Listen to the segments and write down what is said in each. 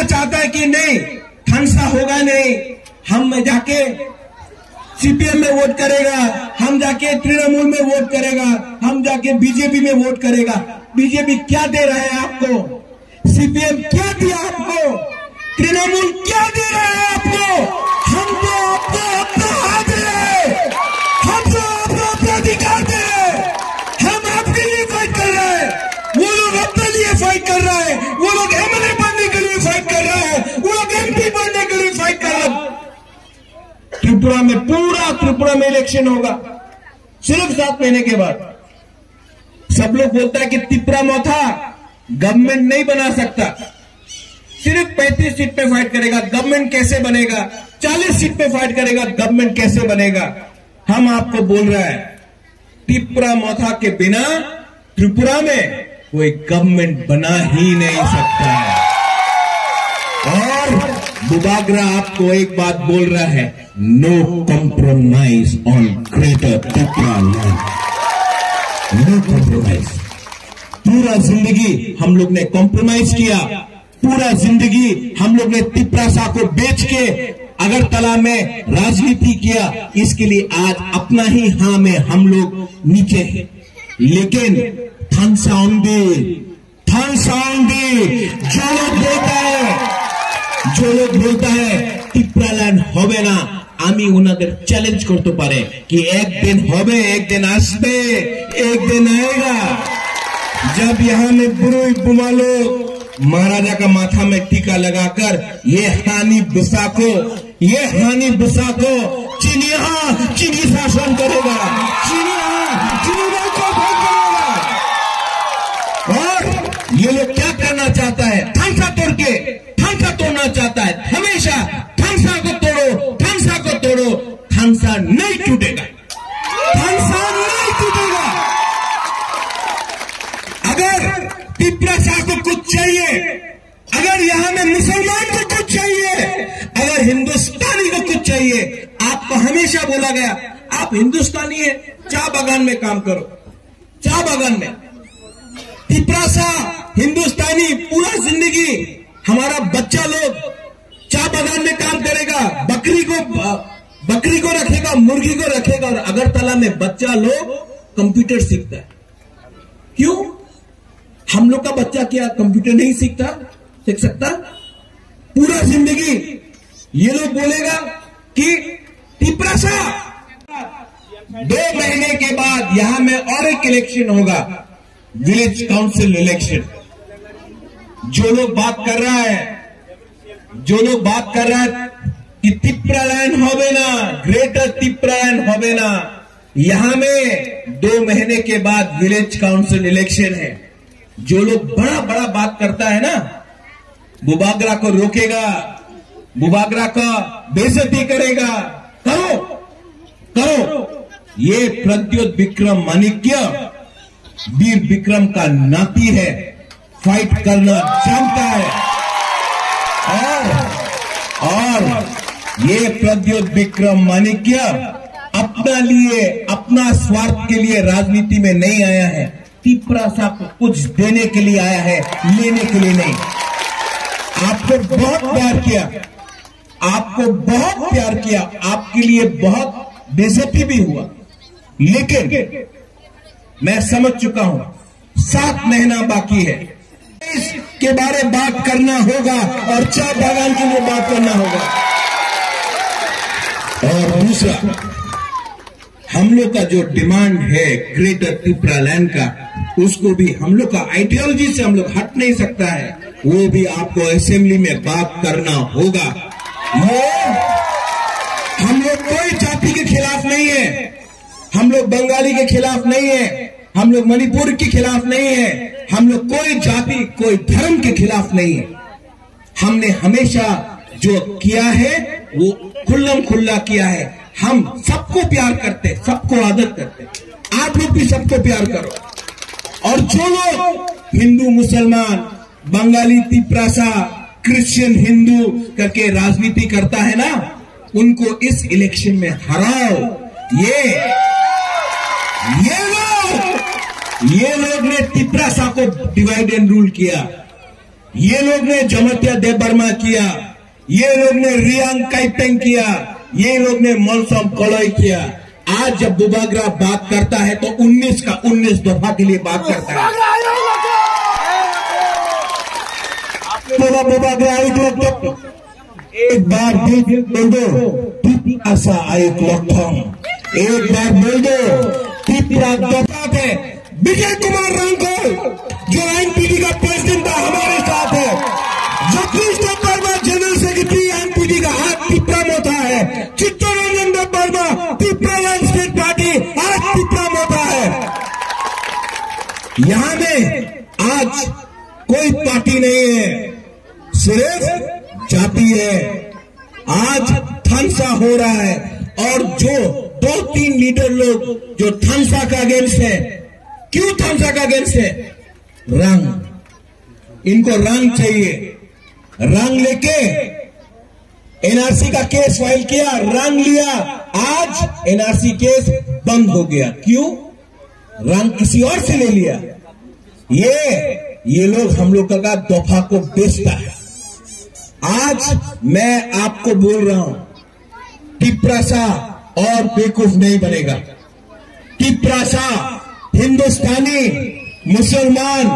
कहना चाहता है कि नहीं ठंसा होगा नहीं। हम जाके सीपीएम में वोट करेगा, हम जाके तृणमूल में वोट करेगा, हम जाके बीजेपी में वोट करेगा। बीजेपी क्या दे रहा है आपको? सीपीएम क्या दिया आपको? तृणमूल क्या दे रहा है आपको? त्रिपुरा में इलेक्शन होगा। सिर्फ़ सात महीने के बाद। सब लोग बोलता है कि तिपरा मोथा गवर्नमेंट नहीं बना सकता। सिर्फ़ 35 सीट पे फाइट करेगा गवर्नमेंट कैसे बनेगा? 40 सीट पे फाइट करेगा गवर्नमेंट कैसे बनेगा? हम आपको बोल रहे हैं, त्रिपुरा मोथा के बिना त्रिपुरा में कोई गवर्नमेंट बना ही नहीं सकता और बुबागरा आपको एक बात बोल रहा है no compromise on greater Tripura land no compromise पूरा ज़िंदगी हम लोग ने कॉम्प्रोमाइज किया। पूरा ज़िंदगी हम लोग ने तिपरासा को बेच के अगरतला में राजनीति किया, इसके लिए आज अपना ही हाँ में हम लोग नीचे हैं। लेकिन थनसाउंडी ওনাদের চ্যালেঞ্জ করতে পারে কি একদিন হবে একদিন আসবে একদিন आएगा जब यहाँ में बुरुई बुमालो महाराजा का माथा में टीका लगाकर ये हानि बुसा को ये हानि बुसा को चीनिया चीनी शासन करेगा चीनिया चीनी को भोग करेगा और ये लोग क्या करना चाहता है थांसा तोड़ के थांसा तोड़ना चाहता है हमेशा हिंदुस्तानी को कुछ चाहिए आपको हमेशा बोला गया, आप हिंदुस्तानी है, चाह बागान में काम करो। चाह बागान में। तिपरासा हिंदुस्तानी, पूरा ज़िंदगी हमारा बच्चा लोग चाह बागान में काम करेगा, बकरी को बकरी को रखेगा, मुर्गी को रखेगा, और अगरतला में बच्चा लोग कंप्यूटर सीखता है। क्यों? हम लोग का बच्चा क्या, कंप्यूटर नहीं सीखता? सीख सकता? पूरा ज़िंदगी ये लोग बोलेगा कि तिपरासा दो महीने के बाद यहाँ में और एक इलेक्शन होगा विलेज काउंसिल इलेक्शन जो लोग बात कर रहा है, जो लोग बात कर रहा है कि तिप्रालैंड होवे ना ग्रेटर तिप्रालैंड होवे ना, यहाँ में दो महीने के बाद विलेज काउंसिल इलेक्शन है। जो लोग बड़ा बड़ा बात करता है ना बुबागरा को रोकेगा बुबागरा का बेजती करेगा। करो करो। ये प्रद्योत विक्रम माणिक्य, वीर विक्रम का नाती है। फाइट करना जानता है। और और ये प्रद्योत विक्रम माणिक्य अपना लिए, अपना स्वार्थ के लिए राजनीति में नहीं आया है। तिपरासा को कुछ देने के लिए आया है, लेने के लिए नहीं। आपको बहुत प्यार किया। आपको बहुत प्यार किया, आपके लिए बहुत बेजती भी हुआ। लेकिन मैं समझ चुका हूँ, सात महीना बाकी है। इसके बारे बात करना होगा और चाय बागान के लिए बात करना होगा। और दूसरा, हम लोग का जो डिमांड है ग्रेटर त्रिपुरा लैंड का, उसको भी हम लोग का आइडियोलॉजी से हम लोग हट नहीं सकता है। वो भी आपको असेंबली में बात करना होगा। ये हम लोग कोई जाति के खिलाफ नहीं है। हम लोग बंगाली के खिलाफ नहीं है। हम लोग मणिपुर के खिलाफ नहीं है। हम लोग कोई जाति, कोई धर्म के खिलाफ नहीं है। हमने हमेशा जो किया है, वो खुल्लम खुल्ला किया है। हम सबको प्यार करते सबको आदत करते आप लोग भी सबको प्यार करो। और जो लोग हिंदू, मुसलमान, बंगाली, तिपरासा क्रिश्चियन हिंदू करके राजनीति करता है ना, उनको इस इलेक्शन में हराओ। ये ये लोग ये लोग ने तिपरासा को डिवाइड एंड रूल किया। ये लोग ने जमतिया देबर्मा किया। ये लोग ने रियांग काइपेंग किया। ये लोग ने मौसम कलई किया। आज जब बुबाग्रा बात करता है तो 19 का 19 दफ़ा के लिए बात करता है। बोला बुबाग्रा आयुक्त एक बार दिल बोल दो आशा आयुक्त लक्षण एक बार बोल दो है विजय कुमार रामकोल जो एनपीडी का प्रेसिडेंट था हमारे साथ है Jagdish Verma general secretary NPD का हाथ पिपरा मोथा है चित्तरंजन वर्मा पिपरा स्टेट पार्टी आज पिपरा मोथा है यहाँ में आज कोई पार्टी नहीं है सिर्फ़ जाति है। आज थनसा हो रहा है और जो दो तीन लीडर लोग जो थनसा का अगेंस्ट है, क्यों थमसा का अगेंस्ट है? रंग। इनको रंग चाहिए। रंग लेके एनआरसी का केस फ़ाइल किया, रंग लिया। आज एनआरसी केस बंद हो गया। क्यों? रंग किसी और से ले लिया। ये ये लोग हम लोग का दफ़ा को बेचता है। आज मैं आपको बोल रहा हूँ टिप्रासा और बेकूफ नहीं बनेगा। टिप्रासा हिंदुस्तानी, मुसलमान,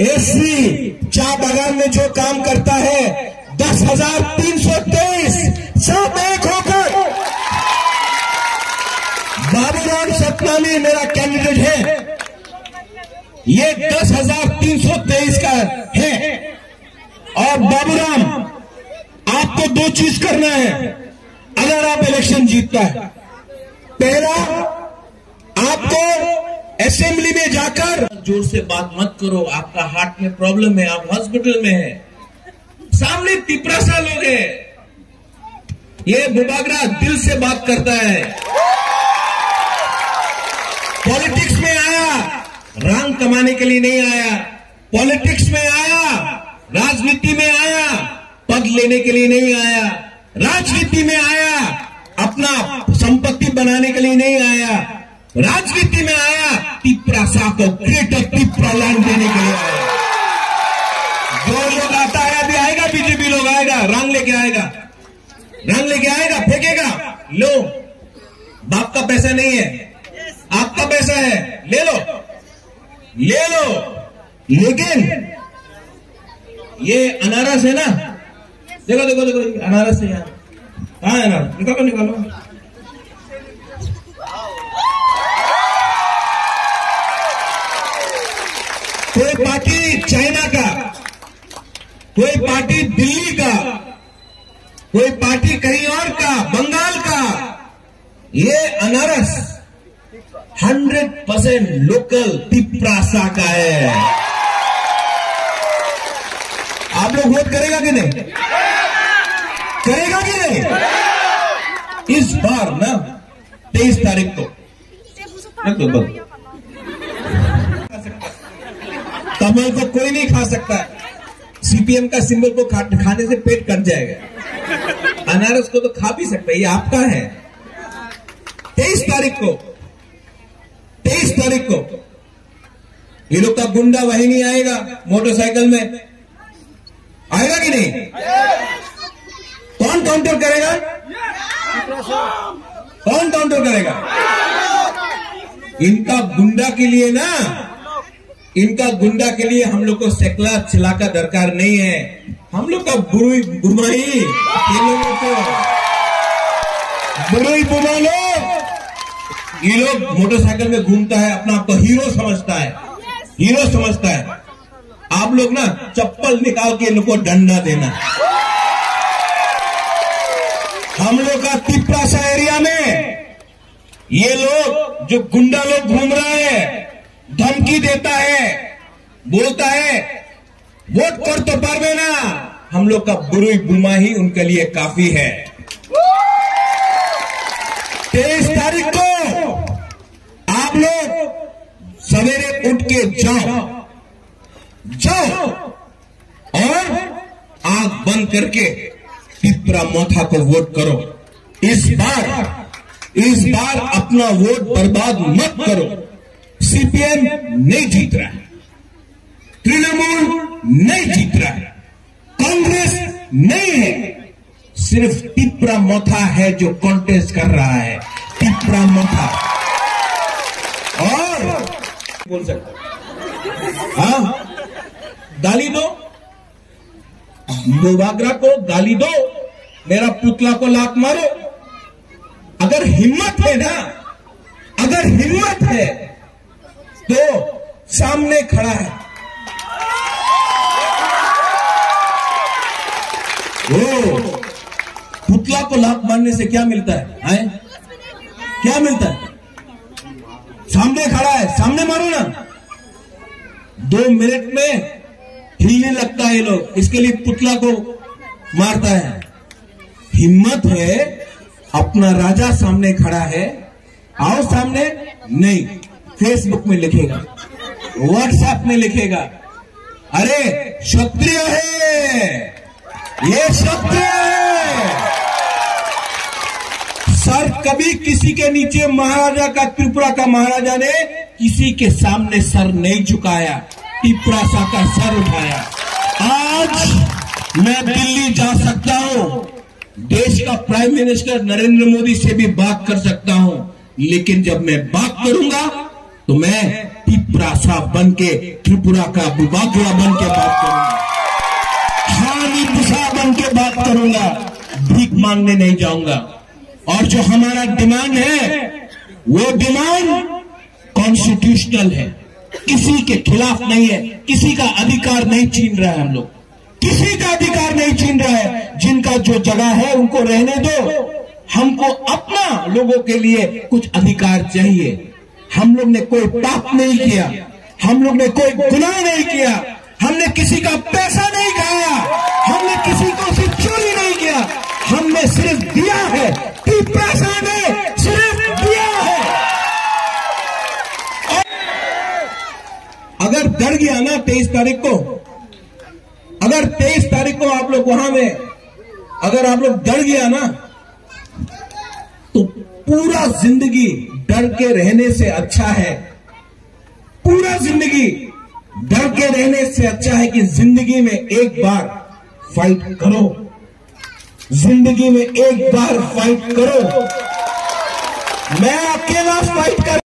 एससी, चाह बागान में जो काम करता है, दस हज़ार तीन सौ तेईस सब एक होकर। बाबूराम सतनामी मेरा कैंडिडेट है। ये दस हज़ार तीन सौ तेईस का है। और बाबूराम आपको दो चीज़ करना है। अगर आप इलेक्शन जीतता है। पहला, आपको असेंबली में जाकर ज़ोर से बात मत करो। आपका हार्ट में प्रॉब्लम है, आप हॉस्पिटल में है। सामने तिपरासा लोग है। ये बुबागरा दिल से बात करता है। पॉलिटिक्स में आया, रंग कमाने के लिए नहीं आया। पॉलिटिक्स में आया, राजनीति में आया। पद लेने के लिए नहीं आया। राजनीति में आया। अपना संपत्ति बनाने के लिए नहीं आया। राजनीति में आया। तिपरासा को ग्रेटर तिपरा लैंड देने के लिए आया। जो लोग आता है, अभी आएगा, बीजेपी लोग आएगा, रंग लेके आएगा। रंग लेके आएगा, फेंकेगा। लो। बाप का पैसा नहीं है। आपका पैसा है। ले लो। ले लो। लेकिन ये अनारस है ना देखो देखो देखो अनारस है यहाँ कहा है अनारस? निकालो निकालो। कोई पार्टी चाइना का? कोई पार्टी दिल्ली का? कोई पार्टी कहीं और का? बंगाल का? ये अनारस हंड्रेड परसेंट लोकल तिप्रासा का है। आप लोग वोट करेगा कि नहीं? करेगा कि नहीं? इस बार ना, तेईस तारीख को। कमल को कोई नहीं खा सकता। सीपीएम का सिंबल को खाने से पेट कट जाएगा। अनारस को तो खा भी सकता ये आपका है। तेईस तारीख को, तेईस तारीख को, ये लोग का गुंडा वही नहीं आएगा मोटरसाइकिल में। आएगा कि नहीं? काउंटर करेगा? कौन काउंटर करेगा? इनका गुंडा के लिए ना। इनका गुंडा के लिए हम लोग को सेकला छिला का दरकार नहीं है। हम लोग का बुरुई बुमाई ये लोगों को बुरुई बुमा लोग ये लोग मोटरसाइकिल में घूमता है, अपना आपको हीरो समझता है। हीरो समझता है। आप लोग ना चप्पल निकाल के इनको डंडा देना। हम लोग का तिप्रासा एरिया में ये लोग जो गुंडा लोग घूम रहा है, धमकी देता है, बोलता है, वोट कर तो पारवे ना। हम लोग का बुरुई बुमा ही उनके लिए काफ़ी है। तेईस तारीख को आप लोग सवेरे उठ के जाओ। जाओ। और आँख बंद करके पिपरा मोथा को वोट करो। इस बार इस बार अपना वोट बर्बाद मत करो। सीपीएम नहीं जीत रहा है। तृणमूल नहीं जीत रहा है। कांग्रेस नहीं है। सिर्फ़ टिपरा मोथा है जो कॉन्टेस्ट कर रहा है। पिपरा मोथा। और बोल सकते हाँ। गाली दो। मुबागरा को गाली दो। मेरा पुतला को लात मारो। अगर हिम्मत है ना, अगर हिम्मत है तो सामने खड़ा है। वो पुतला को लात मारने से क्या मिलता है? आए? क्या मिलता है? सामने खड़ा है। सामने मारो ना। दो मिनट में हिलने लगता है ये लोग। इसके लिए पुतला को मारता है। हिम्मत है, अपना राजा सामने खड़ा है। आओ सामने। नहीं फेसबुक में लिखेगा व्हाट्सएप में लिखेगा, अरे, क्षत्रिय है। ये क्षत्रिय है। सर, कभी किसी के नीचे महाराजा का, त्रिपुरा का महाराजा ने किसी के सामने सर नहीं झुकाया, त्रिपुरा सा का सर उठाया। आज मैं दिल्ली जा सकता हूँ। देश का प्राइम मिनिस्टर नरेंद्र मोदी से भी बात कर सकता हूँ, लेकिन जब मैं बात करूँगा तो मैं त्रिपुरा सा बन के त्रिपुरा का बुबागुआ बन के बात करूँगा। हानि पुषा बन के बात करूँगा, भीख मांगने नहीं जाऊँगा। और जो हमारा डिमांड है, वो डिमांड कॉन्स्टिट्यूशनल है। किसी के खिलाफ नहीं है, किसी का अधिकार नहीं छीन रहा है हम लोग। किसी का अधिकार नहीं छीन रहा है। जिनका जो जगह है उनको रहने दो। हमको अपना लोगों के लिए कुछ अधिकार चाहिए। हम लोग ने कोई पाप नहीं किया। हम लोग ने कोई गुनाह नहीं किया। हमने किसी का पैसा नहीं खाया। हमने किसी को सिर्फ़ चोरी नहीं किया। हमने सिर्फ़ दिया है पैसा ने सिर्फ़ दिया है। अगर डर गया ना तेईस तारीख को, अगर तेईस तारीख को आप लोग वहाँ में अगर आप लोग डर गया ना तो पूरा ज़िंदगी डर के रहने से अच्छा है। पूरा ज़िंदगी डर के रहने से अच्छा है कि ज़िंदगी में एक बार फाइट करो। ज़िंदगी में एक बार फाइट करो। मैं अकेला फाइट कर